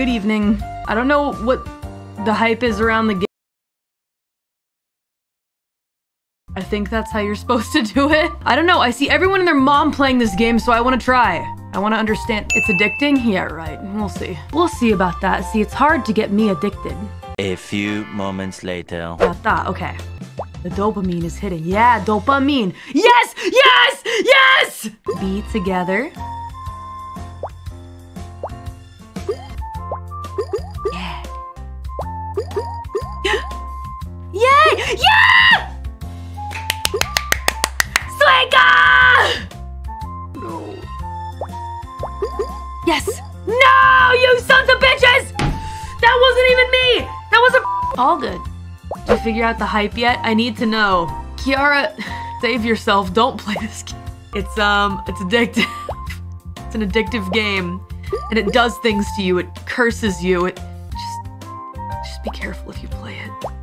Good evening. I don't know what the hype is around the game. I think that's how you're supposed to do it. I don't know. I see everyone and their mom playing this game, so I want to try. I want to understand. It's addicting? Yeah, right. We'll see. We'll see about that. See, it's hard to get me addicted. A few moments later. About that, okay. The dopamine is hitting. Yeah, dopamine. Yes! Yes! Yes! Be together. Yeah! Suika! No. Yes! No, you sons of bitches! That wasn't even me! That wasn't all good. Did you figure out the hype yet? I need to know. Kiara, save yourself. Don't play this game. It's um, it's addictive. it's an addictive game, and it does things to you. It curses you. It just, just be careful if you play it.